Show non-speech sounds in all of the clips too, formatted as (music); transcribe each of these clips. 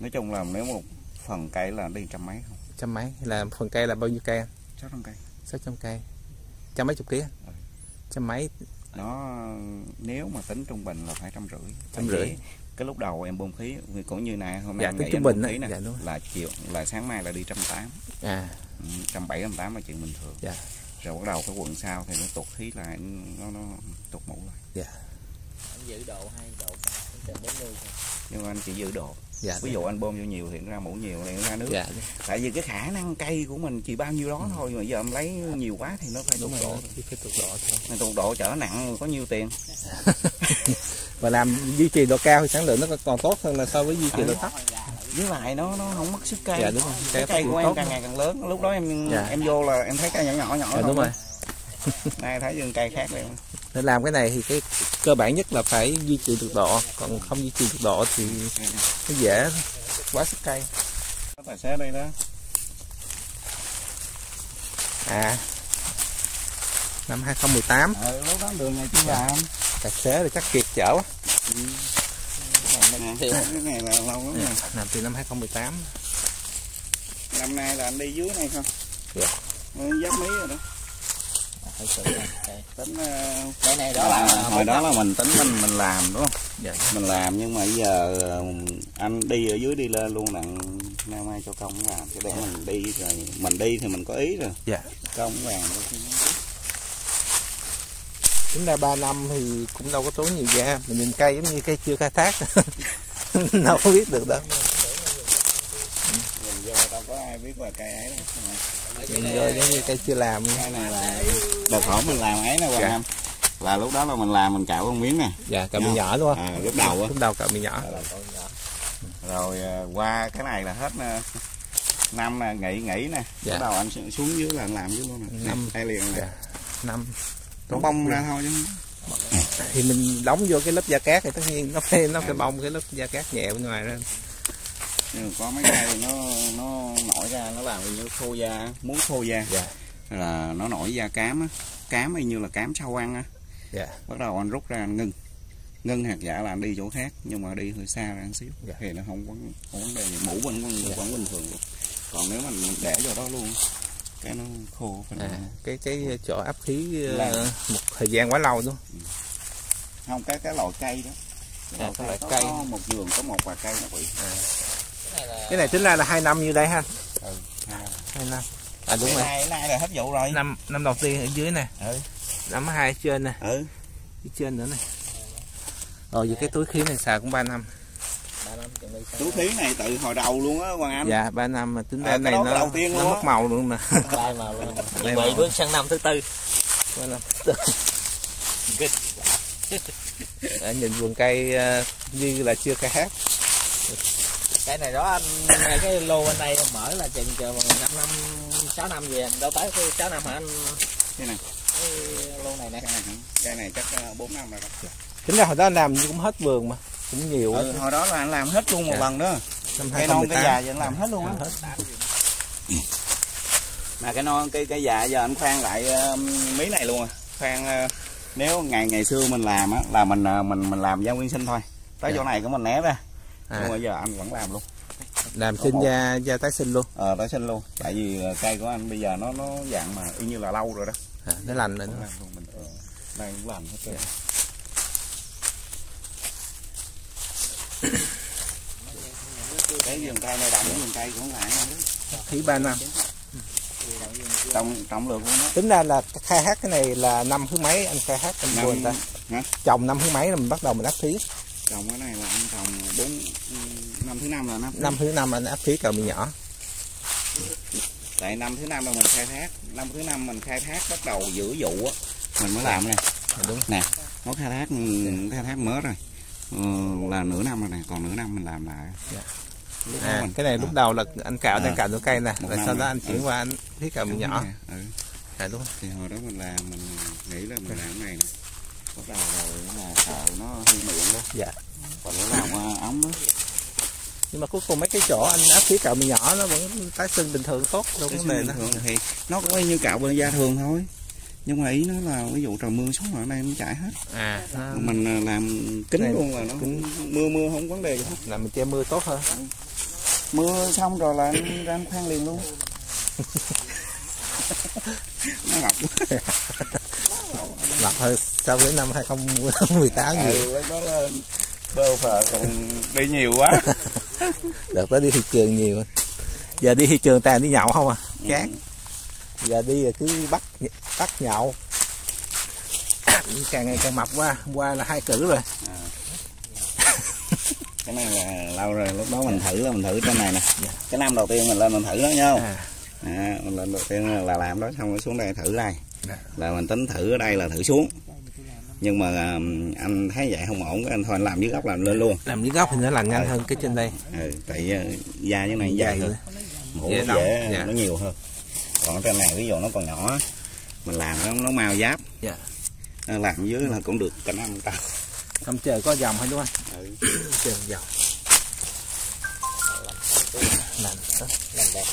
nói chung là nếu một phần cây là đi trăm mấy không? Trăm mấy? Là phần cây là bao nhiêu cây sáu trăm cây. Sáu trăm cây. Trăm mấy chục ký? Ừ. trăm mấy? Nó nếu mà tính trung bình là phải trăm rưỡi. Trăm rưỡi. cái lúc đầu em bơm khí cũng như này hôm nay Dạ, em tính trung bình khí nè Dạ, đúng là chiều là sáng mai là đi trăm tám. À. Trăm bảy trăm tám là chuyện bình thường. Dạ. rồi bắt đầu cái quận sau thì nó tụt khí lại nó nó tụt mũ lại. Dạ. Anh giữ độ hai độ trên 40 thôi. nhưng mà anh chỉ giữ độ dạ. Ví dụ anh bơm vô nhiều thì nó ra mũ nhiều thì nó ra nước. Dạ. Tại vì cái khả năng cây của mình chỉ bao nhiêu đó thôi mà giờ em lấy nhiều quá thì nó phải đúng độ. cái tụt độ thôi. Tụt độ chở nặng có nhiêu tiền? (laughs) Và làm duy trì độ cao thì sản lượng nó còn tốt hơn là so với duy trì độ thấp. Với lại nó nó không mất sức cây. Dạ đúng rồi. Cái cây của em càng ngày càng lớn. Lúc đó em Dạ. em vô là em thấy cây nhỏ nhỏ nhỏ dạ, đúng thôi. rồi (laughs) nay thấy rừng cây khác liền. Để làm cái này thì cái cơ bản nhất là phải duy trì được độ còn không duy trì được độ thì nó dễ quá sức cây có tài xế đây đó. À. Năm 2018 ừ, lúc đó đường này chưa làm tài xế là chắc kiệt chở quá. Nè, cái này là lâu lắm rồi. làm từ năm 2018 năm nay là anh đi dưới này không? Dạ. ừ, giáp mí rồi đó Thật sự là tính ờ, Cây này đó là, hồi đó là mình tính mình mình làm đúng không? Dạ. Mình làm nhưng mà bây giờ ờ, anh đi ở dưới đi lên luôn đặng nay mai cho công làm cái để mình đi rồi mình đi thì mình có ý rồi. Dạ. Công vàng tính ra 3 năm thì cũng đâu có tốn nhiều da mình nhìn cây giống như cây chưa khai thác. (laughs) Đâu có biết được đâu có ai biết là cây ấy đâu. Vô giống như cây chưa làm. Cái này là đợt hổm mình làm ấy nè Hoàng Dạ. Là lúc đó là mình làm mình cạo con miếng nè. Dạ cạo bị nhỏ luôn. À, lúc đầu á. Lúc đầu cạo bị nhỏ. Rồi à, qua cái này là hết à, năm nghỉ nghỉ nè. Dạ. bắt đầu anh xuống- dưới là anh làm dưới luôn nè. Năm. tay liền nè. Dạ. năm. Nó bông ra thôi chứ. Thì mình đóng vô cái lớp da cát thì tất nhiên. Nó phải nó phải bong cái lớp da cát nhẹ bên ngoài ra nhưng mà có mấy cây nó nó nổi ra nó làm như khô da muốn khô da. Dạ. là nó nổi da cám á. Cám y như là cám sau ăn á. Dạ. bắt đầu anh rút ra anh ngưng. Ngưng hạt giả là anh đi chỗ khác nhưng mà đi hơi xa ra một xíu. Dạ. thì nó không có không vấn đề gì. Mũ vẫn vẫn, vẫn bình thường luôn còn nếu mình để vào đó luôn cái nó khô à, cái cái chỗ áp khí ờ, Là- một thời gian quá lâu đúng không? không cái cái loại cây đó. À, cái loại cây. có một vườn có một vài cây nó bị. Là cái này tính ra là hai năm như đây ha. Ừ. à, hai năm. À đúng cái rồi. Này cái này là hết vụ rồi. Năm năm đầu tiên ở dưới nè. Ừ. Năm hai trên nè. Ừ. Phía trên nữa nè. Rồi vậy cái túi khí này xài cũng 3 năm. Ba túi khí này từ hồi đầu luôn á Hoàng Anh. Dạ 3 năm mà tính À, ra cái này nó đầu tiên nó mất màu luôn nè. Lai màu luôn. (laughs) Chuẩn bị bước sang năm thứ tư. Ba năm. Nhìn vườn cây ờ, như là chưa khai hát Cái này đó anh ngay cái lô bên đây mở là chừng chờ 5 năm 6 năm về đâu tới 6 năm hả anh? Cái này. Cái lô này nè. cái này cái này chắc ờ, bốn năm rồi đó. Tính ra hồi đó anh làm cũng hết vườn mà cũng nhiều á. ừ, hồi đó là anh làm hết luôn một Dạ. lần đó. Năm cây non cây 2018 già giờ anh làm hết luôn á. Hết. Mà cái non cây cây già giờ anh khoan lại ờ, mí này luôn à. Khoan ờ, nếu ngày ngày xưa mình làm á là mình ờ, mình mình làm gia nguyên sinh thôi. Tới Dạ. chỗ này của mình né ra à, nhưng mà giờ anh vẫn làm luôn. Làm sinh da da tái sinh luôn. Ờ tái sinh luôn. Tại vì ờ, cây của anh bây giờ nó nó dạng mà y như là lâu rồi đó. À, nó lành rồi đó. mình ờ, cũng làm hết trơn. (coughs) Cái vườn cây này đồng vườn cây cũng lại khí 3 năm. Trọng trọng lượng luôn đó tính ra là khai hát cái này là năm thứ mấy anh khai anh Năm- vườn ta? hả? trồng năm thứ mấy là mình bắt đầu mình áp khí trồng cái này là anh trồng bốn thứ năm là năm năm thứ năm anh áp khí cào bị nhỏ tại năm thứ năm là mình khai thác năm thứ năm mình khai thác bắt đầu giữa vụ á mình mới làm này à, đúng nè nó khai thác khai thác mới rồi ờ, là nửa năm rồi này còn nửa năm mình làm lại Dạ. Lúc à, mình- cái này lúc đầu là anh cạo đang À. cạo được cây nè rồi sau đó rồi. anh chuyển Ừ. qua anh khí cào bị nhỏ nè, ừ. à đúng thì hồi đó mình làm mình nghĩ là mình làm cái này nè bắt đầu rồi là sợ nó hư miệng đó Dạ. còn nó làm ống đó nhưng mà cuối cùng mấy cái chỗ anh áp khí cạo bị nhỏ nó vẫn tái sinh bình thường tốt đâu có vấn đề đó thường thì nó cũng như cạo bên da thường thôi. Nhưng mà ý nó là ví dụ trời mưa xuống ở đây nó chảy hết. À nó mình à, làm kính luôn là nó kính. mưa mưa không vấn đề gì hết. Làm mình che mưa tốt hơn. Mưa xong rồi là anh ra anh khoan liền luôn. (laughs) Nó ngọc ngọt hơn so với năm 2018 nhiều. Ừ, đó lên bơ phờ còn đi nhiều quá (laughs) (laughs) đợt tới đi thị trường nhiều giờ đi thị trường toàn đi nhậu không à? Chán. Giờ đi cứ bắt bắt nhậu. Càng ngày càng mập Hôm qua là hai cử rồi. Cái này là lâu rồi lúc đó mình thử là mình thử trên này nè. Cái năm đầu tiên mình lên mình thử đó nhau. À, à, mình lên đầu tiên là làm đó xong rồi xuống đây thử đây. Dạ. là mình tính thử ở đây là thử xuống nhưng mà anh thấy vậy không ổn anh thôi anh làm dưới góc làm lên luôn. Làm dưới góc thì nó là nhanh hơn cái trên đây. Ừ, tại à, da cái này Dày dài hơn. Mũ Dễ dễ dạ. nó nhiều hơn. Còn trên này ví dụ nó còn nhỏ mình làm nó nó mau giáp. Dạ. Làm dưới là cũng được cả năm tao không chờ có dòng thôi đúng không? Ừ. (coughs) chờ dòng. Làm đẹp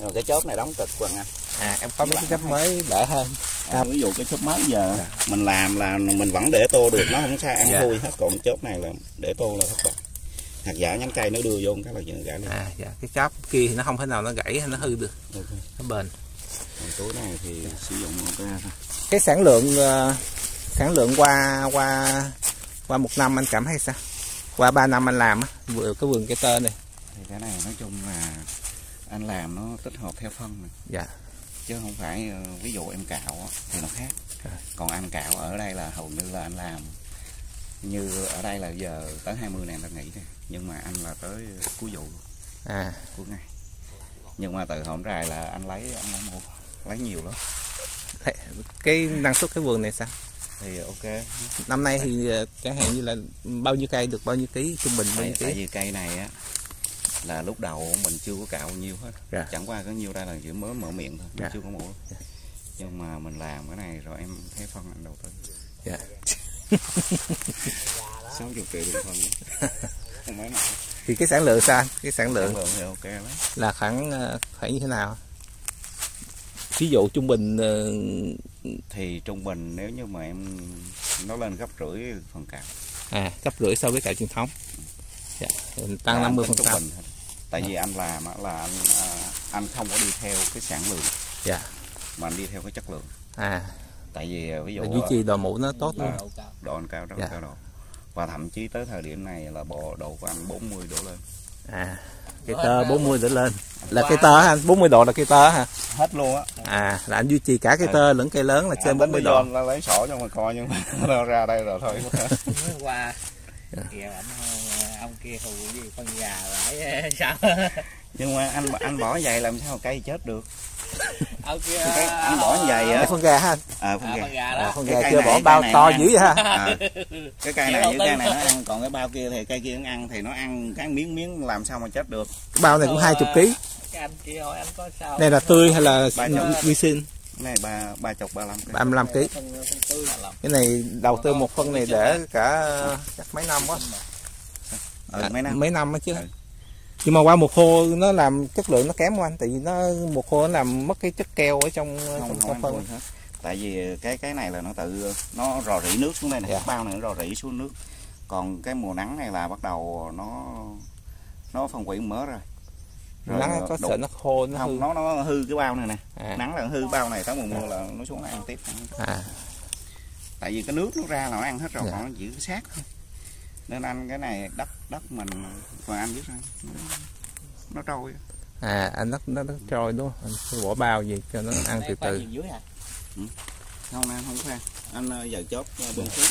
rồi cái chốt này đóng cực quần anh. À em có mấy cái cấp mới đỡ hơn à, ví dụ cái chốt mới giờ mình làm là mình vẫn để tô được nó không sao ăn Dạ. thui hết. Còn chốt này là để tô là thất bại. Hạt giả nhánh cây nó đưa vô cái là gãy luôn. À dạ. Cái chóp kia thì nó không thể nào nó gãy hay nó hư được. Ok. nó bền. Còn túi này thì sử dụng một cái thôi. Cái sản lượng ờ, sản lượng qua qua qua một năm anh cảm thấy sao? Qua ba năm anh làm á vừa cái vườn cây tơ này. Thì cái này nói chung là anh làm nó tích hợp theo phân này. dạ chứ không phải ờ, ví dụ em cạo thì nó khác. À. còn anh cạo ở đây là hầu như là anh làm như ở đây là giờ tới 20 này anh nghỉ nè nhưng mà anh là tới cuối vụ à. cuối ngày. Nhưng mà từ hôm rày là anh lấy anh lấy một lấy nhiều lắm. Cái năng suất cái vườn này sao? Thì ok. Năm nay thì ờ, chẳng hạn như là bao nhiêu cây được bao nhiêu ký trung bình bao tại, nhiêu tại ký? vì cây này á là lúc đầu mình chưa có cạo nhiều hết. Dạ. chẳng qua có nhiêu đây là chỉ mới mở miệng thôi mình Dạ. chưa có mũ Dạ. nhưng mà mình làm cái này rồi em thấy phân anh đầu tư. Dạ. 60 triệu tiền phân thì cái sản lượng sao cái sản lượng lượng thì ok lắm. là khoảng ờ, khoảng như thế nào? Ví dụ trung bình ờ, thì trung bình nếu như mà em nó lên gấp rưỡi phần cạo. À gấp rưỡi so với cạo truyền thống dạ. tăng 50 tính phần trăm. tại vì anh làm á là anh, à, anh không có đi theo cái sản lượng. Dạ. mà anh đi theo cái chất lượng. À. Tại vì à, ví dụ duy trì độ mũ nó tốt Dạ. luôn độ cao độ anh cao rất Dạ. cao độ. Và thậm chí tới thời điểm này là bộ độ của anh 40 độ lên. À. Cây tơ 40 đổ lên. Là cây tơ hả? anh 40 độ là cây tơ hả? Hết luôn á. À là anh duy trì cả cây Ừ. tơ lẫn cây lớn là trên Anh 40 tính độ. là lấy sổ cho mà coi nhưng mà nó (laughs) ra đây rồi thôi. Dạ. Kìa anh ông kia hù gì con già lại (laughs) sao? Nhưng mà anh anh bỏ vậy làm sao cây chết được? (laughs) Ông kia cái anh bỏ như vậy á. Phân gà hả anh à à, gà. con gà à, đó Cái gà cây chưa này, bỏ bao to dữ vậy ha? À, cái cây này đầu cây này nó ăn còn cái bao kia thì cây kia nó ăn thì nó ăn cái miếng miếng làm sao mà chết được? Cái bao này cũng 20 kg cái anh kia hỏi anh có sao này là tươi hay là chục. vi sinh này ba ba chục ba lăm 35 kg phân, phân tươi là làm cái này đầu tư một phân này để cả chắc mấy năm quá. Ừ, mấy năm. Mấy năm á chứ. Ừ. nhưng mà qua một khô nó làm chất lượng nó kém quá anh tại vì nó một khô nó làm mất cái chất keo ở trong không trong, không trong phân. hết. Tại vì cái cái này là nó tự nó rò rỉ nước xuống đây này Dạ. bao này nó rò rỉ xuống nước. Còn cái mùa nắng này là bắt đầu nó nó phân hủy mỡ rồi Rồi nắng có sợ nó khô nó hư. không nó nó hư cái bao này nè. À, nắng là hư bao này tới mùa mưa là nó xuống nó ăn tiếp. À. Tại vì cái nước nó ra là nó ăn hết rồi Dạ. còn nó chỉ có sát thôi. Nên ăn cái này đất đất mình còn ăn biết rồi nó, nó trôi. À anh nó nó, nó trôi đúng không? Anh bỏ bao gì cho nó ăn từ từ. Dưới hả không anh không khoan. Anh ờ, giờ chốt ờ, bên trước.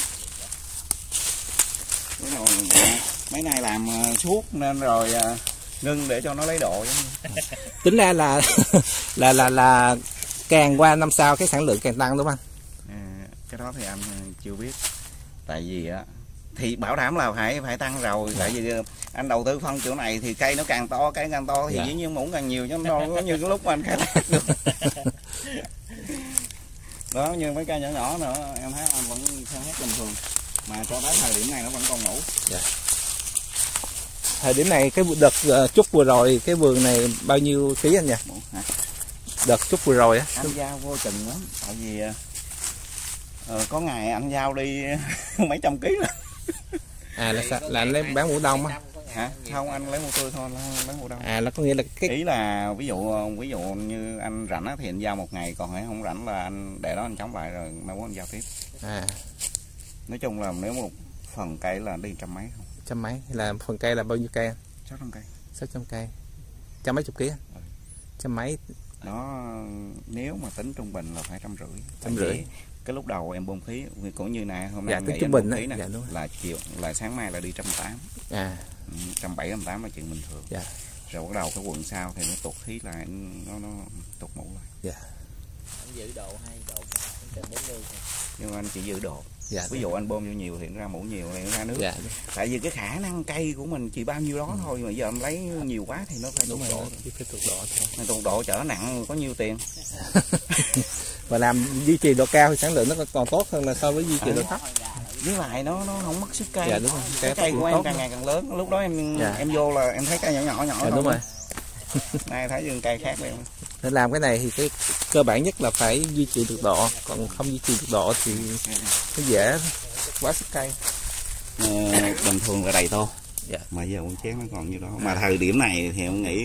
Đúng rồi, dạ. mấy nay làm ờ, suốt nên rồi ờ, ngưng để cho nó lấy độ giống (laughs) tính ra là (laughs) là là là càng qua năm sau cái sản lượng càng tăng đúng không anh? À, cái đó thì anh chưa biết. Tại vì á thì bảo đảm là phải phải tăng rồi. Tại vì ờ, anh đầu tư phân chỗ này thì cây nó càng to cây càng to thì Dạ. dĩ nhiên muỗng càng nhiều chứ nó có như cái lúc mà anh khai thác được. (laughs) Đó như mấy cây nhỏ nhỏ nữa em thấy anh vẫn khai thác bình thường. Mà cho tới thời điểm này nó vẫn còn ngủ thời điểm này cái đợt ờ, chút vừa rồi cái vườn này bao nhiêu ký anh nhỉ? Đợt chút vừa rồi á. Anh giao vô chừng lắm tại vì ờ, có ngày anh giao đi (laughs) mấy trăm ký rồi à là sao? Là anh lấy bán mũ đông á? Hả? Không anh lấy mua tươi thôi lấy mua đâu à là có nghĩa là cái ý là ví dụ ví dụ như anh rảnh á thì anh giao một ngày còn hãy không rảnh là anh để đó anh chống lại rồi mai mốt anh giao tiếp. À. Nói chung là nếu một phần cây là đi trăm mấy không trăm mấy là phần cây là bao nhiêu cây anh? Sáu trăm cây. Sáu trăm cây. Trăm mấy chục ký anh? Ừ. trăm mấy? Nó nếu mà tính trung bình là phải trăm rưỡi. Trăm rưỡi. cái lúc đầu em bơm khí cũng như nè hôm nay Dạ, em tính nghĩ trung bình khí nè Dạ, đúng là chiều là sáng mai là đi trăm tám. À. Trăm bảy trăm tám là chuyện bình thường. Dạ. rồi bắt đầu cái quần sau thì nó tụt khí lại nó nó tụt mũ lại. Dạ. Anh giữ độ hai độ nhưng mà anh chỉ giữ độ dạ. Ví dụ anh bơm vô nhiều thì nó ra mũ nhiều thì nó ra nước. Dạ. Tại vì cái khả năng cây của mình chỉ bao nhiêu đó thôi mà giờ em lấy nhiều quá thì nó phải đúng rồi phải độ thôi tụt độ chở nặng có nhiêu tiền. (laughs) Và làm duy trì độ cao thì sản lượng nó còn tốt hơn là so với duy trì độ thấp. Với lại nó nó không mất sức cây. Dạ đúng rồi. Cái cây của em càng ngày càng lớn. Lúc đó em Dạ. em vô là em thấy cây nhỏ nhỏ nhỏ dạ đúng rồi. Nay thấy vườn cây khác liền. Để làm cái này thì cái cơ bản nhất là phải duy trì được độ còn không duy trì được độ thì nó dễ quá sức cây Ờ, bình thường là đầy tô Dạ. mà giờ con chén nó còn như đó. Mà thời điểm này thì em nghĩ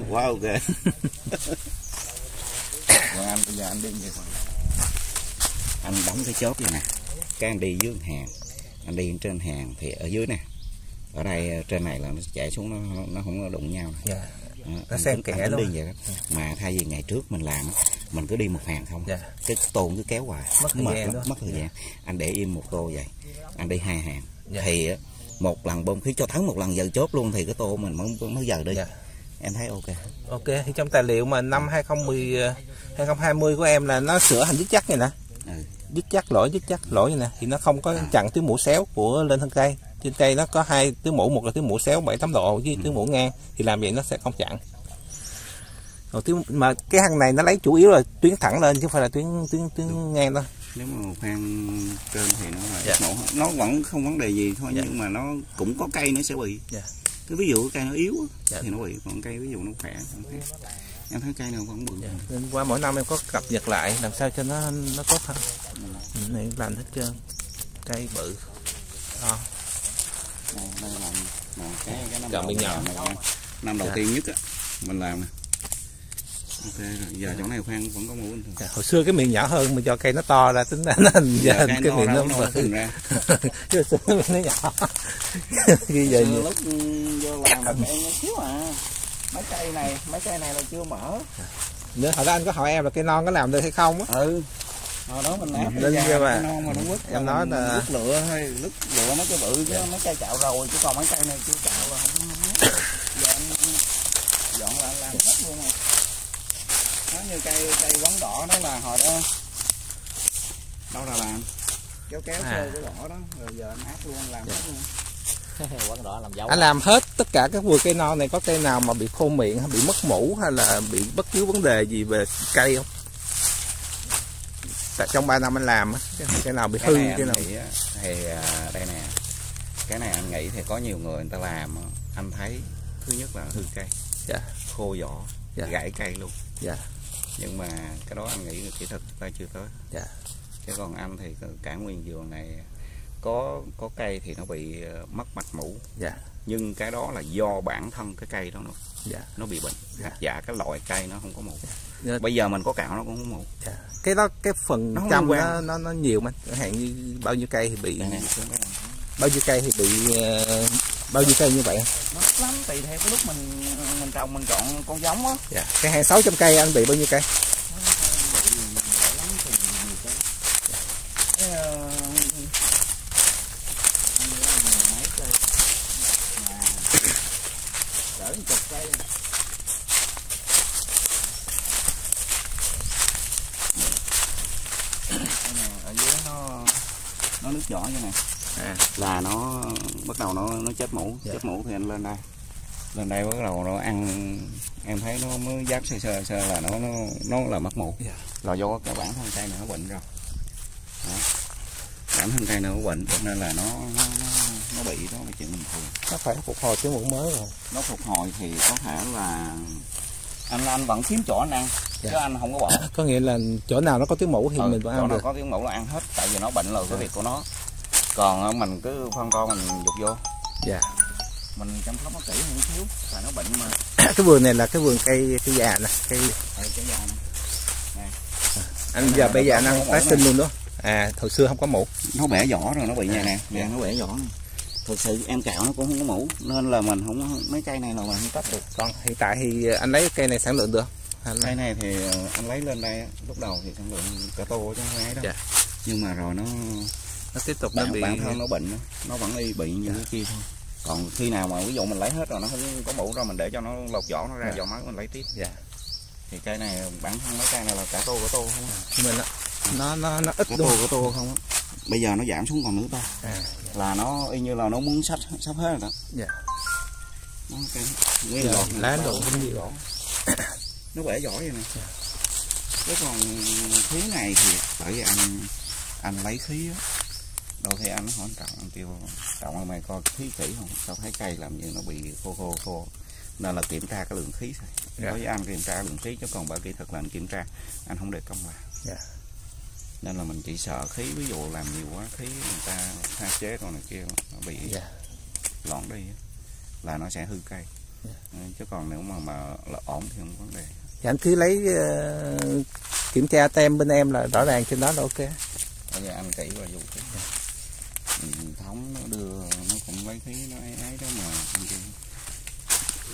(laughs) quá ok. Còn anh bây giờ anh đi về còn anh đóng cái chốt vậy nè. Cái anh đi dưới hàng. Anh đi trên hàng thì ở dưới nè. Ở đây trên này là nó chạy xuống nó nó không có đụng nhau dạ. Đó, Nó anh xen kẽ luôn. đi vậy đó. Mà thay vì ngày trước mình làm mình cứ đi một hàng không. Dạ. Cái tôn cứ kéo hoài. Mất thời gian mất thời gian. Anh để im một tô vậy anh đi hai hàng. Dạ. thì một lần bơm khí cho thắng một lần giờ chốt luôn thì cái tô mình mới mới giờ đi. Dạ. em thấy ok. Ok thì trong tài liệu mà năm 2010 ờ, 2020 của em là nó sửa thành dứt chắc này nè. Ừ. dứt chắc lỗi dứt chắc lỗi này nè. Thì nó không có chặn tiếng mũ xéo của lên thân cây trên cây nó có hai tiếng mũ một là tiếng mũ xéo 7 8 độ với tiếng mũ ngang thì làm vậy nó sẽ không chặn. Rồi tiếng mà cái hăng này nó lấy chủ yếu là tuyến thẳng lên chứ không phải là tuyến tuyến tuyến ngang đâu. Nếu mà khoan trên thì nó là Dạ. nổ nó vẫn không vấn đề gì thôi Dạ. nhưng mà nó cũng có cây nó sẽ bị. Dạ. cái ví dụ cây nó yếu Dạ. thì nó bị còn cây ví dụ nó khỏe em thấy cây nào vẫn bự. Nên qua mỗi năm em có cập nhật lại làm sao cho nó nó tốt hơn. Ừ, này làm hết trơn. Cây bự. Đó. Đây, đây là cái cái năm đầu nhỏ. này năm đầu Dạ. tiên nhất á mình làm nè. Ok rồi giờ chỗ này khoan vẫn có mũ bình thường. Dạ, hồi xưa cái miệng nhỏ hơn mà do cây nó to ra tính ra nó hình giờ (laughs) cái, cái nó miệng ra, nó hình ra. (laughs) Chứ xưa nó nhỏ. (laughs) Khi giờ Xưa lúc ừ, vô làm em nhỏ xíu à. Mấy cây này mấy cây này là chưa mở. Nữa hồi đó anh có hỏi em là cây non có làm được hay không á? Ừ hồi đó mình bà? cái non mà nó quất Em nói là- quất lựa thôi lứt lựa mấy cái bự chứ Dạ. mấy cây cạo rồi chứ còn mấy cây này chưa cạo là không không giờ anh dọn lại làm hết luôn rồi. Nó như cây cây quấn đỏ đó là hồi đó. Đâu là làm? Kéo kéo À. sơ cái đỏ đó rồi giờ anh áp luôn làm hết luôn. (laughs) Đỏ làm dấu anh làm hết tất cả các vườn cây non này có cây nào mà bị khô miệng hay bị mất mũ hay là bị bất cứ vấn đề gì về cây không tại trong 3 năm anh làm cái- nào bị cái hư này cái nào nghĩ thì à, đây nè cái này anh nghĩ thì có nhiều người người ta làm anh thấy thứ nhất là hư cây Dạ. khô vỏ Dạ. gãy cây luôn Dạ. nhưng mà cái đó anh nghĩ là kỹ thuật ta chưa tới Dạ. chứ còn anh thì cả nguyên vườn này có có cây thì nó bị ờ, mất mạch mũ Dạ. nhưng cái đó là do bản thân cái cây đó nó Dạ. nó bị bệnh Dạ. dạ cái loại cây nó không có mũ Dạ. Bây giờ mình có cạo nó cũng không mũ Dạ. cái đó cái phần Nó liên nó, quan. nó nó nhiều mà. Chẳng hạn như bao nhiêu cây thì bị nè bao nhiêu cây thì bị ờ, bao nhiêu cây như vậy nó lắm tùy theo cái lúc mình mình trồng mình chọn con giống á. Dạ. cái hàng 600 cây anh bị bao nhiêu cây Cái, ờ, mấy cây mà cỡ một chục cây Đây nè, ở dưới nó nó nước vỏ như này à là nó bắt chết mũ Dạ. chết mũ thì anh lên đây. Lên đây bắt đầu nó ăn em thấy nó mới giác sơ sơ sơ là nó nó nó là mất mũ. Dạ. là do cái bản thân cây này nó bệnh rồi. Đó. bản thân cây này nó bệnh cho nên là nó nó, nó, nó bị đó là chuyện bình thường. Nó phải phục hồi cái mũ mới rồi. Nó phục hồi thì có thể là anh anh vẫn kiếm chỗ anh ăn Dạ. chứ anh không có bỏ. (laughs) Có nghĩa là chỗ nào nó có tiếng mũ thì ừ, mình vẫn chỗ ăn nào được. có tiếng mẫu là ăn hết tại vì nó bệnh là cái việc của nó. Còn ờ, mình cứ phân co mình dục vô dạ. Mình chăm sóc nó kỹ hơn xíu tại nó bệnh mà. (coughs) Cái vườn này là cái vườn cây cây già nè cây già anh giờ bây giờ anh ăn tái sinh luôn đó. À hồi xưa không có mũ. Nó bẻ vỏ rồi nó bị như nè nè. nó bẻ vỏ này. thực sự em cạo nó cũng không có mũ nên là mình không mấy cây này là mình không tách được. Còn hiện tại thì anh lấy cây này sản lượng được? Anh lấy- cây này thì ờ, anh lấy lên đây lúc đầu thì sản lượng cả tô chứ không ấy đâu Dạ. nhưng mà rồi nó nó tiếp tục nó bản, bị bản thân nó bệnh á, nó vẫn y bị như cái kia thôi còn khi nào mà ví dụ mình lấy hết rồi nó không có mũ rồi mình để cho nó lột vỏ nó ra Dạ. vỏ mới mình lấy tiếp Dạ. thì cây này bản thân mấy cây này là cả tô cả tô không á. nhưng mà nó nó nó, ít luôn tô cả tô không á bây giờ nó giảm xuống còn nửa tô à, là nó y như là nó muốn sắp sắp hết rồi đó Dạ. nó cái nguyên Dạ, lọt lá bẻ cũng nhiều. vỏ. nó bẻ vỏ vậy nè cái còn khí này thì bởi vì anh anh lấy khí á đôi khi anh hỏi anh trọng kêu trọng mày coi khí kỹ không? Sao thấy cây làm như nó bị khô khô khô. Nên là kiểm tra cái lượng khí thôi. Dạ. đối với anh kiểm tra lượng khí chứ còn bởi kỹ thuật là anh kiểm tra anh không để công vào Dạ. nên là mình chỉ sợ khí ví dụ làm nhiều quá khí người ta pha chế rồi này kia nó bị Dạ. lọn đi là nó sẽ hư cây. Dạ. Ừ, chứ còn nếu mà mà là ổn thì không có vấn đề. Thì anh cứ lấy ờ, kiểm tra tem bên em là rõ ràng trên đó là ok. Bây giờ anh kỹ và dù kỹ Ừ, thống nó đưa nó cũng lấy khí nó ấy, ấy đó mà anh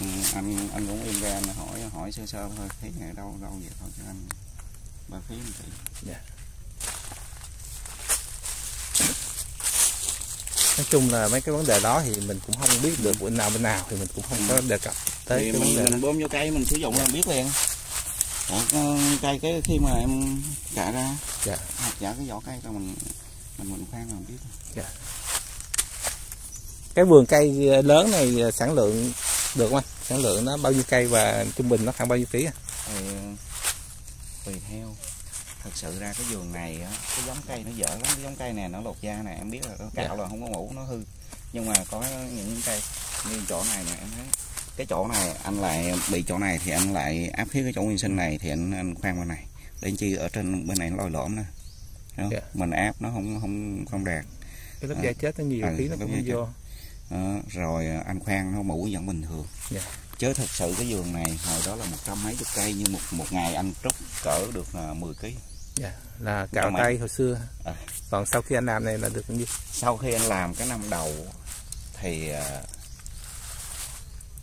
ừ, anh anh cũng im ra anh hỏi hỏi sơ sơ thôi khí này đâu đâu vậy? Thôi cho anh ba khí anh kỹ nói chung là mấy cái vấn đề đó thì mình cũng không biết được bên nào bên nào thì mình cũng không có đề cập tới thì cái vấn mình, đề mình bơm vô cây mình sử dụng là biết liền. Cây cái khi mà em cạ ra Dạ. hoặc giả cái vỏ cây rồi mình mình mình khoan là mình biết cái vườn cây lớn này ờ, sản lượng được không anh? Sản lượng nó bao nhiêu cây và trung bình nó khoảng bao nhiêu ký à? thì tùy theo. Thật sự ra cái vườn này á cái giống cây nó dở lắm. Cái giống cây này nó lột da này em biết là nó cạo là không có ngủ nó hư. Nhưng mà có những cây như chỗ này nè em thấy. Cái chỗ này anh lại bị chỗ này thì anh lại áp khí cái chỗ nguyên sinh này thì anh anh khoan bên này. Để chi ở trên bên này nó lồi lõm nè không? Dạ. mình áp nó không không không đạt cái lớp À. da chết nó nhiều Ừ, khí nó lớp cũng vô Đó, rồi anh khoan nó mũ vẫn bình thường Dạ. chứ thật sự cái vườn này hồi đó là một trăm mấy chục cây nhưng một một ngày anh trút cỡ được là 10 kg là cạo tay hồi xưa À. còn sau khi anh làm này là được bao nhiêu sau khi anh làm cái năm đầu thì à,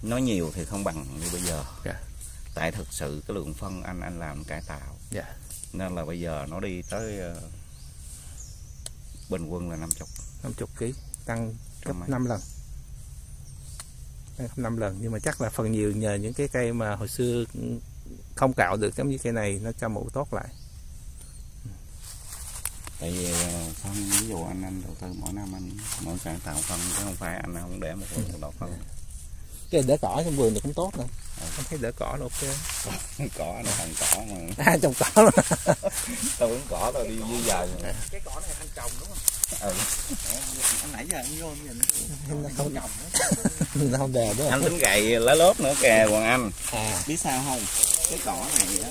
nó nhiều thì không bằng như bây giờ Dạ. tại thực sự cái lượng phân anh anh làm cải tạo Dạ. Nên là bây giờ nó đi tới à, bình quân là 50 50 kg tăng gấp Trăm mấy. 5 lần. Tăng gấp 5 lần nhưng mà chắc là phần nhiều nhờ những cái cây mà hồi xưa không cạo được giống như cây này nó cho mũ tốt lại. Tại vì à, phân ví dụ anh anh đầu tư mỗi năm anh mỗi cải tạo phân chứ không phải anh không để một một đợt phân. Cái đỡ cỏ trong vườn thì cũng tốt nè Ừ. em thấy đỡ cỏ là ok. (laughs) Cỏ nó thành cỏ mà. (laughs) À trồng cỏ là (laughs) tao uống cỏ tao đi dưới dài mà. cái cỏ này anh trồng đúng không? Ừ. anh nãy giờ anh vô anh nhìn nó không nó không đều đúng anh không tính gậy lá lốp nữa kìa hoàng anh. À. Biết sao không? Cái cỏ này á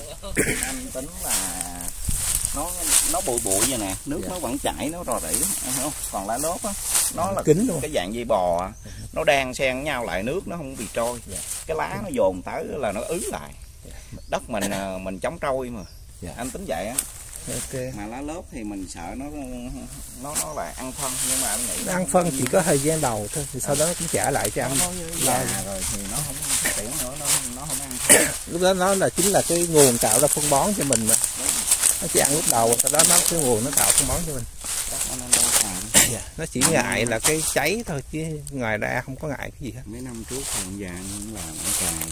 anh tính là nó nó bụi bụi vậy nè nước Dạ. nó vẫn chảy nó rò rỉ em hiểu không? Còn lá lốp á nó là kính luôn. cái dạng dây bò nó đang xen nhau lại nước nó không bị trôi. Dạ. cái lá nó dồn tới là nó ứ lại. Đất mình à, mình chống trôi mà. Dạ. anh tính vậy á. Ok. Mà lá lốp thì mình sợ nó nó nó lại ăn phân nhưng mà anh nghĩ nó ăn phân chỉ có thời gian đầu thôi thì sau đó nó cũng trả lại cho nó ăn nó già rồi thì nó không phát triển nữa nó nó không ăn phân. (coughs) lúc đó nó là chính là cái nguồn tạo ra phân bón cho mình mà. Nó chỉ ăn lúc đầu sau đó nó cái nguồn nó tạo phân bón cho mình Dạ, nó chỉ ngại là cái cháy thôi chứ ngoài ra không có ngại cái gì hết. Mấy năm trước thì ông già cũng làm ở cài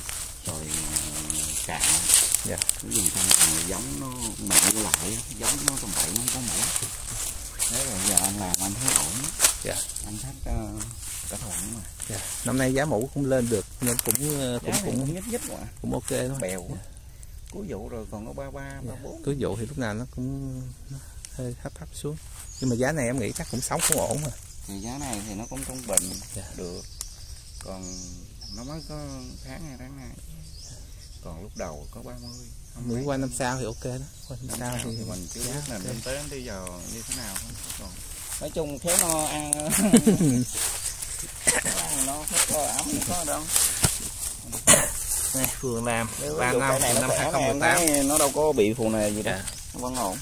rồi ờ, cạo Dạ. cái dùng phân này giống nó mẹ lại giống nó trong bậy nó không có mẫu thế rồi giờ anh làm anh thấy ổn. Dạ. anh thích uh, cả thuận mà. Dạ. năm nay giá mũ cũng lên được nên cũng ờ, cũng cũng cũng nhích nhích mà cũng ok thôi. Bèo quá. Cuối vụ rồi còn có ba ba ba bốn. Cứ dụ thì lúc nào nó cũng nó hơi thấp thấp xuống nhưng mà giá này em nghĩ chắc cũng sống cũng ổn mà. Thì giá này thì nó cũng trung bình Dạ. được. Còn nó mới có tháng hai tháng này. Còn lúc đầu có 30 không nghĩ mấy. qua năm sau thì ok đó. Qua năm Năm sau thì thì mình chưa biết là ok. kinh tế đi giờ như thế nào. Thôi còn nói chung khéo no ăn. (laughs) Nó không có ẩm có đâu. Đây, vườn làm Nếu 3 ví dụ năm nó năm khỏe này, em 2018 thấy nó đâu có bị phù nề gì đâu. Dạ. nó vẫn ổn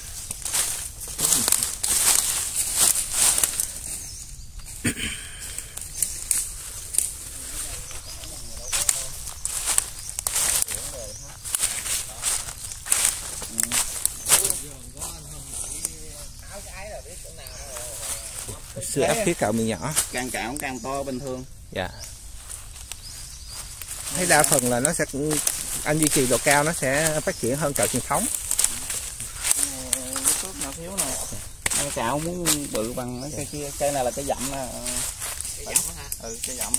xưa áp khí cạo mình nhỏ. Càng cạo càng to bình thường. Dạ. Thấy đa phần là nó sẽ anh duy trì độ cao nó sẽ phát triển hơn cạo truyền thống nước nào thiếu nè cạo muốn bự bằng mấy cây kia. Cây này là cây dặm nè cái dòng hả? ừ cây dặm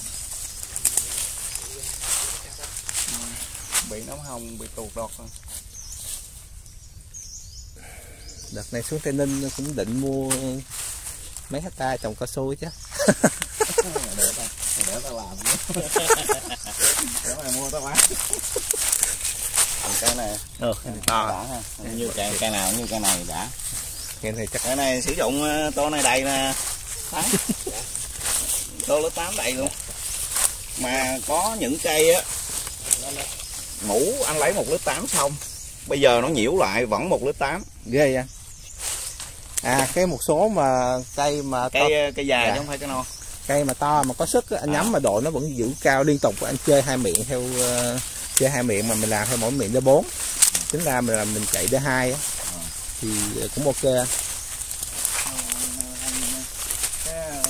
Ừ, bị nấm hồng bị tuột đọt rồi. Đợt này xuống tây ninh cũng định mua mấy hecta trồng cao su chứ. Để ta để ta làm. Để mày mua tao bán. Còn cây này. Ừ, to đã ha. Như cây cây nào như cây này đã cái này chắc cây này sử dụng ờ, tô này đầy nè Đấy. (laughs) tô lớp 8 đầy luôn mà có những cây á mũ anh lấy một lít tám xong bây giờ nó nhiễu lại vẫn một lít tám ghê vậy à cái một số mà cây mà to, cây cây dài Dạ. chứ không phải cây non cây mà to mà có sức anh À. nhắm mà độ nó vẫn giữ cao liên tục anh chơi hai miệng theo ờ, chơi hai miệng mà mình làm theo mỗi miệng đ bốn tính ra mình là mình chạy đ hai. Thì cũng ok cái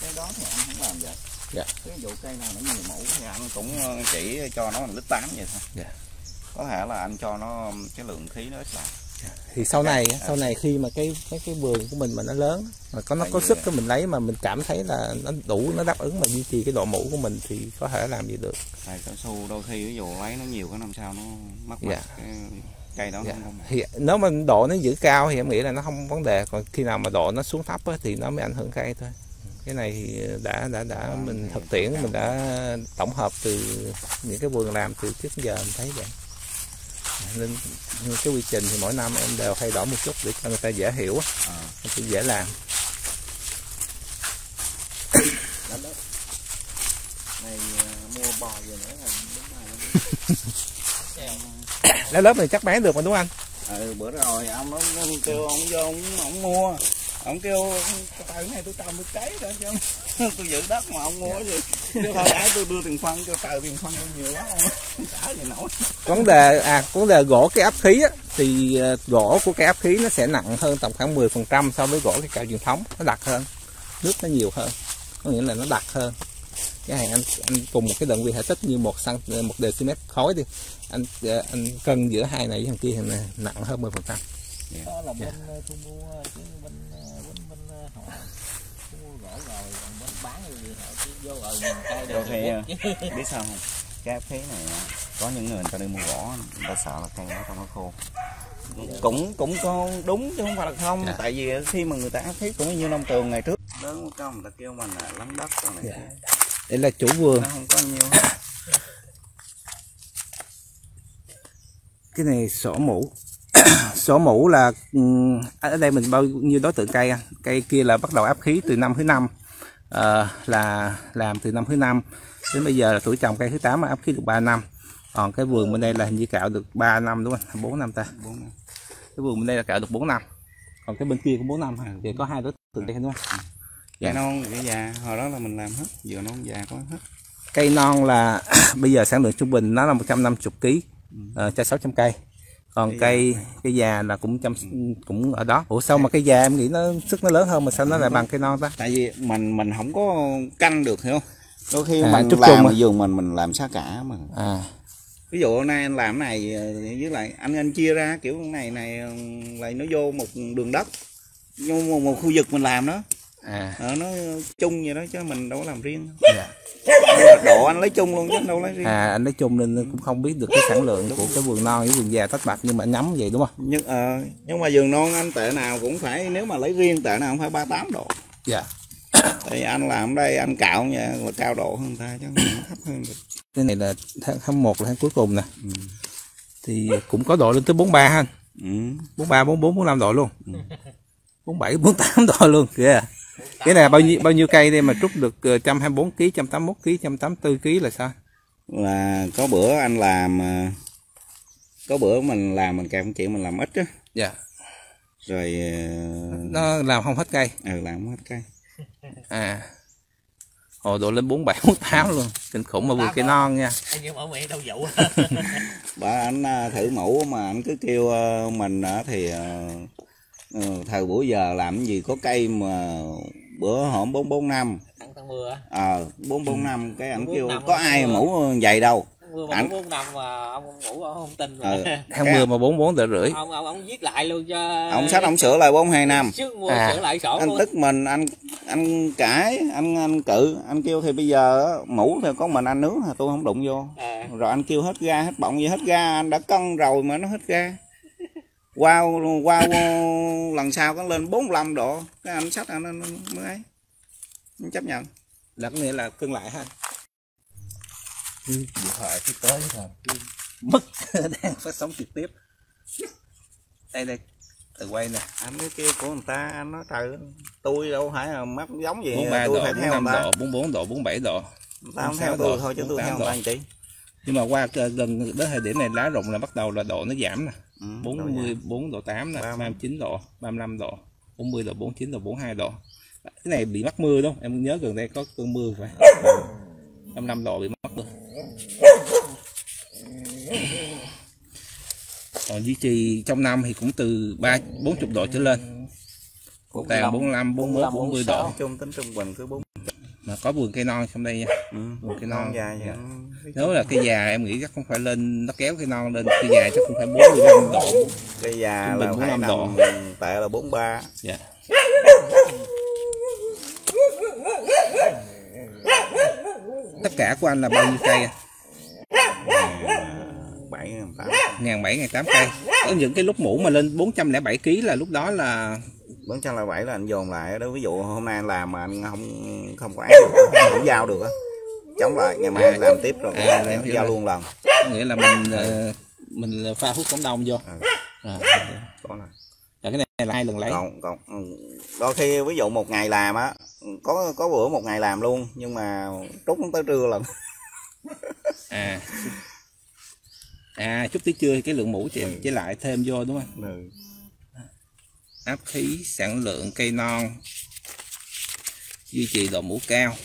cái đó thì anh không làm vậy Dạ. ví dụ cây nào nó nhiều mẫu thì anh cũng ờ, chỉ cho nó lít tám vậy thôi Dạ. có thể là anh cho nó cái lượng khí nó ít lại thì sau này á, À. sau này khi mà cái cái cái vườn của mình mà nó lớn mà có nó có sức cái mình lấy mà mình cảm thấy là nó đủ nó đáp ứng mà duy trì cái độ mũ của mình thì có thể làm gì được tại cao su đôi khi ví dụ lấy nó nhiều cái năm sau nó mặt Dạ. cái cây đó Dạ. nó không. Có thì nếu mà độ nó giữ cao thì em nghĩ là nó không vấn đề. Còn khi nào mà độ nó xuống thấp á, thì nó mới ảnh hưởng cây thôi. Cái này thì đã đã đã Đó, mình thực tiễn mình đã tổng hợp từ những cái vườn làm từ trước giờ mình thấy vậy. Nên cái quy trình thì mỗi năm em đều thay đổi một chút để cho người ta dễ hiểu người ta dễ làm này ờ, mua bò về nữa là đúng rồi lá lớp này chắc bán được mà đúng không anh? Ừ, bữa rồi ông nó nó kêu ông vô ông, ông mua. Ông kêu từ này tôi trồng tôi cấy đó chứ (laughs) tôi giữ đất mà ông mua gì. Chứ thôi ai tôi đưa tiền phân cho từ tiền phân nhiều quá không (laughs) trả gì nổi. Vấn đề à vấn đề gỗ cái áp khí á, thì ờ, gỗ của cái áp khí nó sẽ nặng hơn tầm khoảng 10% so với gỗ cái cạo truyền thống nó đặc hơn nước nó nhiều hơn có nghĩa là nó đặc hơn. Cái này anh anh cùng một cái đơn vị thể tích như một cm một dm khối đi anh ờ, anh cân giữa hai này với thằng kia thì này nặng hơn 10% đó là bên ờ, thu mua chứ bên ờ, bên bên ờ, họ thu mua gỗ rồi còn bên bán gì họ chỉ vô rồi nhìn cây đều à, biết sao không? Cái áp khí này á, có những người người ta đi mua gỗ người ta sợ là cây nó không có khô. Cũng cũng có đúng chứ không phải là không Dạ. tại vì khi mà người ta áp khí cũng như nông trường ngày trước. Lớn một công người ta kêu mình là lắm đất rồi này. Dạ. kia. đây là chủ vườn. Nó không có nhiều hết. Cái này sổ mũ. (coughs) Sổ mũ là ừm, ở đây mình bao nhiêu đối tượng cây anh cây kia là bắt đầu áp khí từ năm thứ năm Ờ, là làm từ năm thứ năm đến bây giờ là tuổi trồng cây thứ 8 mà áp khí được 3 năm. Còn cái vườn bên đây là hình như cạo được 3 năm đúng không? 4 năm ta? Năm. cái vườn bên đây là cạo được 4 năm. Còn cái bên kia cũng 4 năm hả? thì có hai đối tượng cây đúng không? Cây non cây già. Hồi đó là mình làm hết. Vừa non già có hết. Cây non là (coughs) bây giờ sản lượng trung bình nó là 150 kg uh, cho 600 cây. Còn Cây cây già. là cũng trăm cũng ở đó. Ủa sao mà cây già? Em nghĩ nó sức nó lớn hơn mà sao nó lại bằng cây non ta? Tại vì mình mình không có canh được hiểu không? Đôi khi À, mình chút làm mà. à. vườn mình mình làm xa cả mà. À. Ví dụ hôm nay anh làm cái này với lại anh anh chia ra kiểu này này lại nó vô một đường đất vô một, một khu vực mình làm đó à. Ờ, nó chung vậy đó chứ mình đâu có làm riêng. Dạ. độ anh lấy chung luôn chứ anh đâu lấy riêng. À anh nói chung nên cũng không biết được cái sản lượng của cái vườn non với vườn già tách bạch nhưng mà anh nhắm vậy đúng không? Nhưng ờ, nhưng mà vườn non anh tệ nào cũng phải nếu mà lấy riêng tệ nào cũng phải 38 độ. Dạ. Tại anh làm ở đây anh cạo nha là cao độ hơn người ta chứ thấp hơn được. Cái này là tháng, 1 là tháng cuối cùng nè. Ừ. thì cũng có độ lên tới 43 ha. Ừ. 43 44 45 độ luôn. 47 48 độ luôn. Kìa cái này là bao nhiêu bao nhiêu cây đây mà trút được ờ, 124 kg 181 kg 184 kg là sao? Là có bữa anh làm à, có bữa mình làm mình kèm chuyện mình làm ít á. Dạ. Rồi nó làm không hết cây. Ờ, ừ, làm không hết cây. À. Ồ độ lên 47 48 luôn. Kinh khủng mà vừa cây non nha. Anh nhưng mà mẹ đâu dụ (laughs) bà anh à, thử mẫu mà anh cứ kêu mình á thì ờ, thời buổi giờ làm cái gì? Có cây mà bữa hổm bốn bốn năm. Mưa ờ bốn bốn năm cái anh Bốn kêu có ai mưa. mẫu vậy đâu? Mưa mà Ảnh- bốn năm mà ông ngủ ông không tin rồi (laughs) tháng 10 mà 44 tờ rưỡi. Ông ông ông viết lại luôn cho ông sách ông sửa lại bốn hai năm. Trước mua À. sửa lại sổ anh luôn. tức mình anh anh cãi anh anh cự. Anh kêu thì bây giờ á, mũ thì có mình anh nướng thì tôi không đụng vô. À. rồi anh kêu hết ga hết bọng gì hết ga anh đã cân rồi mà nó hết ga qua qua lần sau có lên 45 độ. Cái anh sách anh, anh mới ấy. Anh chấp nhận. Là có nghĩa là cưng lại ha. Điện thoại cái tới rồi mất (laughs) đang phát sóng trực tiếp. Đây đây từ quay nè. Anh mới kêu của người ta anh nói trời tôi đâu phải là mắt giống gì 43 tôi độ phải theo 45 người ta. độ 44 độ 47 độ. Người ta không 46 theo tôi độ, thôi chứ tôi 48 theo người ta chi? Nhưng mà qua ờ, gần đến thời điểm này lá rụng là bắt đầu là độ nó giảm nè ừ, rồi 44 độ 8 nè 30. 39 độ 35 độ 40 độ 49 độ 42 độ. Cái này bị mắc mưa đúng không em nhớ gần đây có cơn mưa phải. 55 độ bị mắc mưa. Còn duy trì trong năm thì cũng từ ba 40 độ trở lên. Cột tàn 45, 41, 40 độ. Chung tính trung bình cứ bốn mà có vườn cây non trong đây nha ừ, Một cái non. dài Dạ. vậy nếu là cây già em nghĩ chắc không phải lên nó kéo cây non lên cây già chắc cũng phải 45 độ cây già là phải 45 độ. tệ là 43 dạ tất cả của anh là bao nhiêu cây à? bảy tám ngàn bảy ngàn tám cây có những cái lúc mũ mà lên 407 kg là lúc đó là bốn trăm là bảy là anh dồn lại đó ví dụ hôm nay anh làm mà anh không không có ép được, không giao được á. Chống lại ngày mai anh làm tiếp rồi. À, anh em giao luôn lần. có nghĩa là mình ờ, mình pha hút cộng đồng vô. Ừ. à, này là cái này là hai lần lấy. Còn còn ừ, đôi khi ví dụ một ngày làm á có có bữa một ngày làm luôn nhưng mà trút tới trưa lần. (laughs) À. À chút tới trưa cái lượng mũ chị chế lại thêm vô đúng không? Ừ. áp khí sản lượng cây non duy trì độ mũ cao.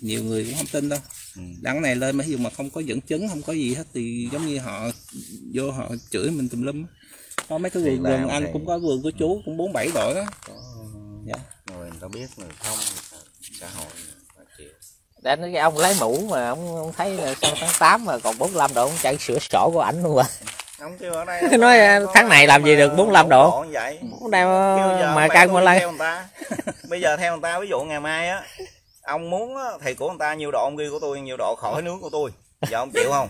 Nhiều người cũng không tin đâu. Ừ. đăng này lên mà ví dụ mà không có dẫn chứng không có gì hết thì giống như họ vô họ chửi mình tùm lum. Có mấy cái vườn vườn anh thì- cũng có vườn của chú cũng bốn bảy độ đó. Có. Dạ. Người người ta biết người không xã hội Để cái ông lấy mũ mà ông, ông thấy là sau tháng 8 mà còn 45 độ ông chạy sửa sổ của ảnh luôn à không kêu ở đây (laughs) nói, có- tháng này làm gì được 45 độ? Ông đang Kêu giờ mà căng tôi mà lên theo người ta. (laughs) Bây giờ theo người ta ví dụ ngày mai á ông muốn á, thì của người ta nhiêu độ ông ghi của tôi nhiêu độ khỏi nướng của tôi. Giờ ông chịu không?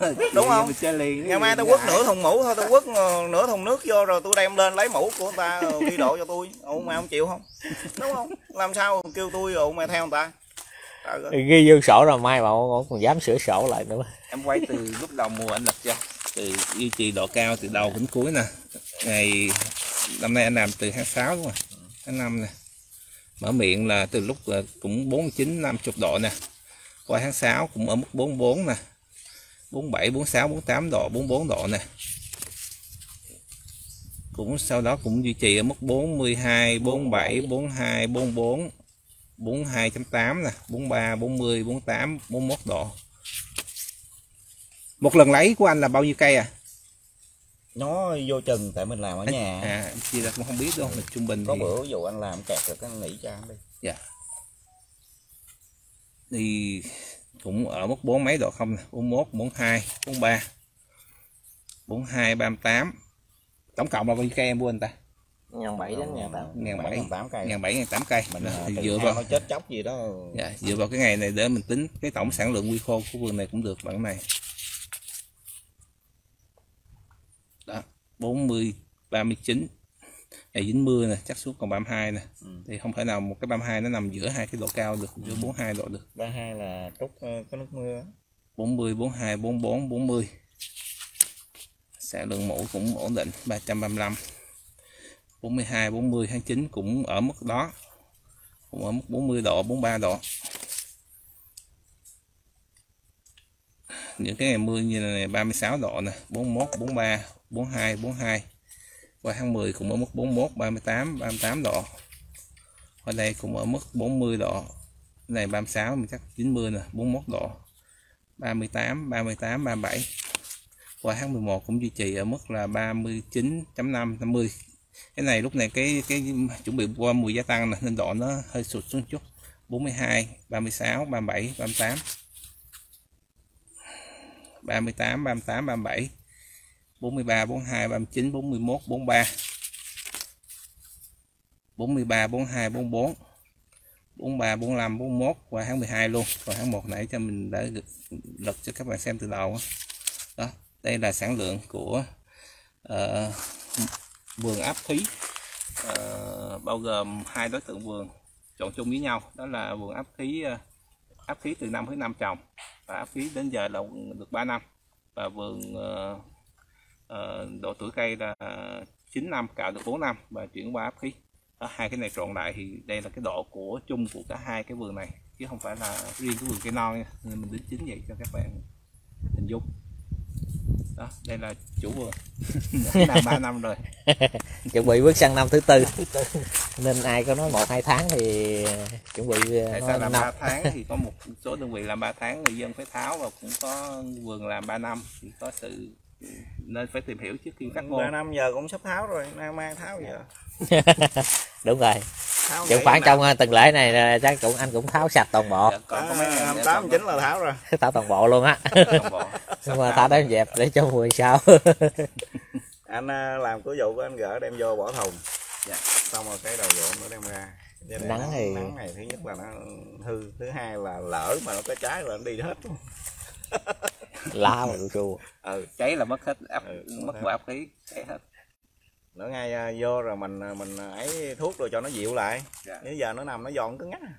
(laughs) Đúng không? ngày mai tao quất nửa thùng mũ thôi tao quất ờ, nửa thùng nước vô rồi tôi đem lên lấy mũ của người ta rồi ghi độ cho tôi ủa mày không chịu không? Đúng không? Làm sao kêu tôi ủa mày theo người ta? Ghi vô sổ rồi mai mà ông còn dám sửa sổ lại nữa. Em quay từ lúc đầu mùa anh lập cho từ duy trì độ cao từ đầu đến cuối nè ngày năm nay anh làm từ tháng 6 đúng không tháng 5 nè mở miệng là từ lúc là cũng 49 50 độ nè qua tháng 6 cũng ở mức 44 nè 47 46 48 độ 44 độ nè cũng sau đó cũng duy trì ở mức 42 47 42 44 42.8 nè 43 40 48 41 độ một lần lấy của anh là bao nhiêu cây à? nó vô chừng tại mình làm ở nhà À, chia ra cũng không biết đâu, mình trung bình có thì, bữa ví dụ anh làm kẹt rồi cái anh nghỉ cho anh đi dạ. thì cũng ở mức bốn mấy độ không nè, 41, 42, 43, 42, 38. Tổng cộng là bao nhiêu cây em mua anh ta? nhân bảy đến nhà tám Ngàn bảy, ngàn tám cây ngàn bảy, ngàn tám cây. mình à, thì dựa vào nó chết chóc gì đó dạ, dựa vào cái ngày này để mình tính cái tổng sản lượng quy khô của vườn này cũng được bằng này. Đó, 40, 39. Này dính mưa nè, chắc xuống còn 32 nè. Ừ. Thì không thể nào một cái 32 nó nằm giữa hai cái độ cao được, giữa 42 độ được. ba hai là trút ờ, cái nước mưa 40, 42, 44, 40. Sản lượng mũ cũng ổn định 335. 42, 40 tháng 9 cũng ở mức đó. cũng ở mức 40 độ 43 độ những cái ngày mưa như này 36 độ nè 41 43 42 42 và tháng 10 cũng ở mức 41 38 38 độ ở đây cũng ở mức 40 độ này 36 mình chắc 90 nè 41 độ 38 38 37 qua tháng 11 cũng duy trì ở mức là 39.5 50 cái này lúc này cái cái chuẩn bị qua mùa gia tăng này, nên độ nó hơi sụt xuống chút 42 36 37 38 38 38 37 43 42 39 41 43 43 42 44 43 45 41 và tháng 12 luôn và tháng 1 nãy cho mình đã lật cho các bạn xem từ đầu đó đây là sản lượng của uh, vườn áp khí uh, bao gồm hai đối tượng vườn trộn chung với nhau đó là vườn áp khí uh, áp khí từ năm tới năm trồng và áp khí đến giờ là được 3 năm và vườn uh, độ tuổi cây là 9 năm cạo được 4 năm và chuyển qua áp khí. Đó, hai cái này trộn lại thì đây là cái độ của chung của cả hai cái vườn này chứ không phải là riêng cái vườn cây non nha. Nên mình đính chính vậy cho các bạn hình dung. Đó đây là chủ vườn. (laughs) Làm ba năm rồi. (laughs) Chuẩn bị bước sang năm thứ tư. Nên ai có nói một hai tháng thì chuẩn bị tại nói sao làm năm. 3 tháng thì có một số đơn vị làm 3 tháng người dân phải tháo và cũng có vườn làm 3 năm. Thì có sự nên phải tìm hiểu trước khi ba ngôn. Năm giờ cũng sắp tháo rồi nay mai tháo giờ. (laughs) Đúng rồi. Tháo chuẩn nghỉ khoản năm. trong ờ, tuần lễ này là chắc cũng anh cũng tháo sạch toàn bộ. Dạ, còn có À, mấy năm nữa tám chín là tháo rồi. (laughs) Tháo toàn bộ luôn á. Toàn bộ. (laughs) nhưng mà tháo đem dẹp để cho mùa sau anh à, làm của vụ của anh gỡ đem vô bỏ thùng. Dạ. xong rồi cái đầu vụ nó đem ra. Nắng thì- nắng này thứ nhất là nó hư thứ hai là lỡ mà nó có trái là nó đi hết lá mà chua ừ cháy là mất hết áp Ừ, mất bộ áp khí cháy hết nữa ngay à, vô rồi mình à, mình ấy thuốc rồi cho nó dịu lại Dạ. nếu giờ nó nằm nó giòn cứng ngắt à.